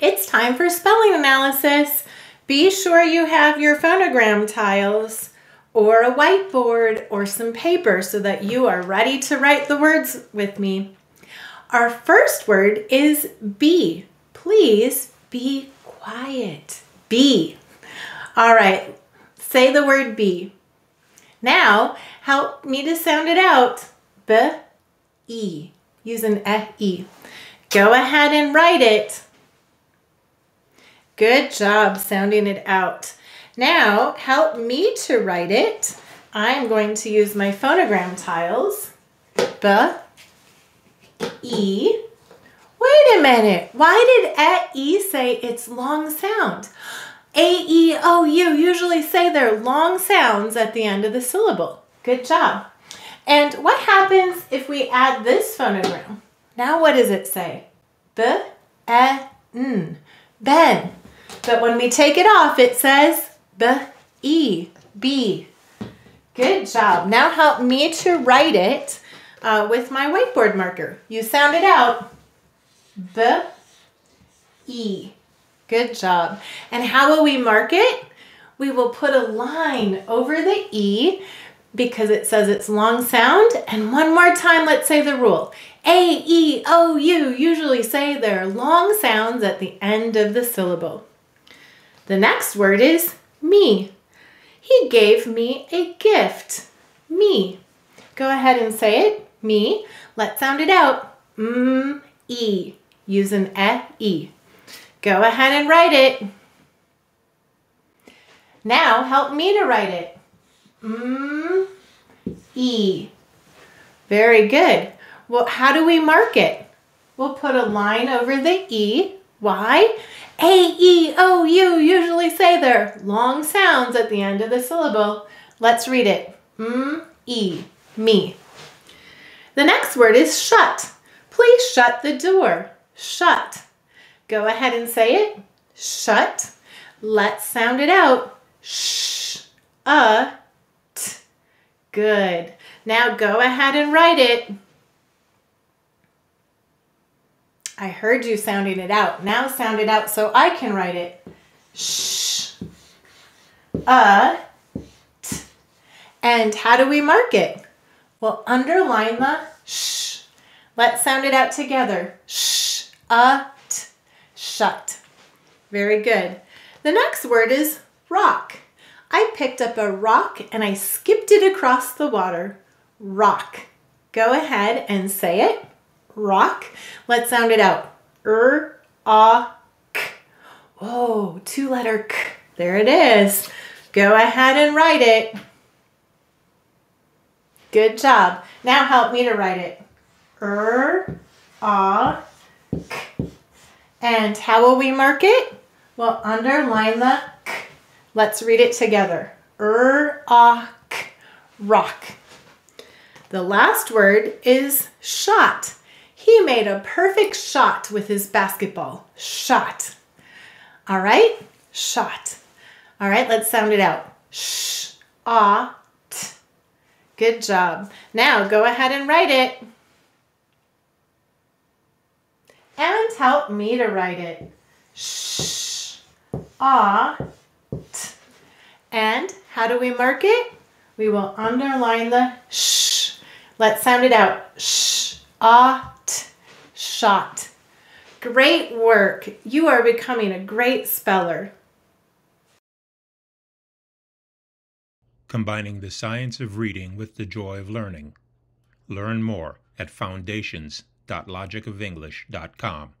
It's time for spelling analysis. Be sure you have your phonogram tiles or a whiteboard or some paper so that you are ready to write the words with me. Our first word is be. Please be quiet. Be. All right, say the word be. Now, help me to sound it out. B, E. Use an E. Go ahead and write it. Good job sounding it out. Now, help me to write it. I'm going to use my phonogram tiles. B, E. Wait a minute. Why did E say its long sound? A, E, O, U usually say their long sounds at the end of the syllable. Good job. And what happens if we add this phonogram? Now what does it say? B, E, N. Ben. But when we take it off, it says B, E, B. Good job. Now help me to write it uh, with my whiteboard marker. You sound it out. B, E. Good job. And how will we mark it? We will put a line over the E because it says it's long sound. And one more time, let's say the rule. A, E, O, U usually say their long sounds at the end of the syllable. The next word is me. He gave me a gift. Me. Go ahead and say it. Me. Let's sound it out. M E. E. Use an E. Go ahead and write it. Now help me to write it. Mm, E. Very good. Well, how do we mark it? We'll put a line over the E. Why? A, E, O, U usually say their long sounds at the end of the syllable. Let's read it. M, E, me. The next word is shut. Please shut the door. Shut. Go ahead and say it. Shut. Let's sound it out. Sh, a, t. Good. Now go ahead and write it. I heard you sounding it out. Now sound it out so I can write it. Sh, a, t. And how do we mark it? Well, underline the sh. Let's sound it out together. Sh, a, t, shut. Very good. The next word is rock. I picked up a rock and I skipped it across the water. Rock. Go ahead and say it rock. Let's sound it out. Er, ah, k. Whoa, two letter k. There it is. Go ahead and write it. Good job. Now help me to write it. Er, ah, k. And how will we mark it? Well, underline the k. Let's read it together. Er, ah, k. Rock. The last word is shot. He made a perfect shot with his basketball. Shot. All right? Shot. All right, let's sound it out. Sh, ah, t. Good job. Now go ahead and write it. And help me to write it. Sh, ah, t. And how do we mark it? We will underline the sh. Let's sound it out. Sh, ah, shot. Great work. You are becoming a great speller. Combining the science of reading with the joy of learning. Learn more at foundations.logicofenglish.com.